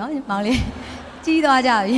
နော်မောင်လေးကြီးသွားကြပြီ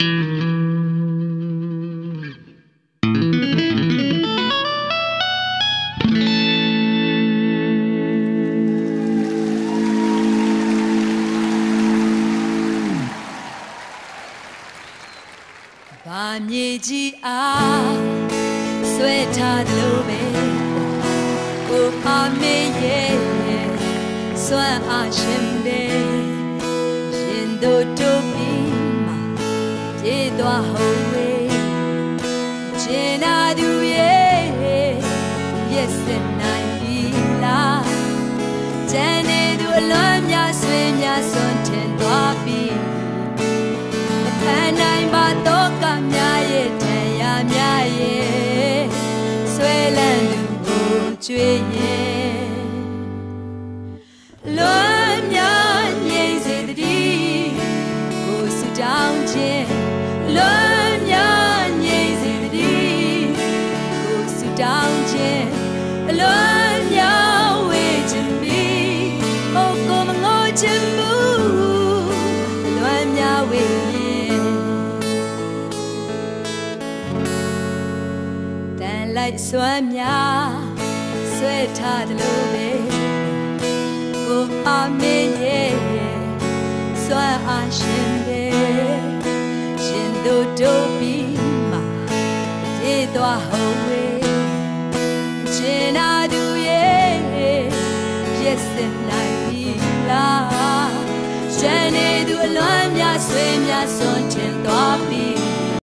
ဘာမြေကြီးအားဆွဲထားတယ်လို့ပဲကိုအမေရဲ့စွမ်းအားရှင်တယ်ရင်တို့တို့ပြီးမှပြေး သွားဟုတ်ဝေးကျင်နာသူရဲ့ရက်စက်နိုင်ပြီလားကျန်နေသူအလွမ်းများဆွေများစွန့်ထင်သွားပြီမခံနိုင်ပါတော့ကများရဲ့ထံရများရဲ့ဆွဲလန်းသူကိုကြွေရဲ့ လိုက်စွမ်းများဆွဲထားတယ်လို့ပဲကိုအမေရဲ့စွမ်းအားရှင်တယ်ရှင်တို့တို့ပြီးမှပြေးသွားဟုတ်ဝေးကျင်နာသူရဲ့ရက်စက်နိုင်ပြီလားရှမ်းနေသူအလွမ်းများဆွေများစွန့်ထင်သွား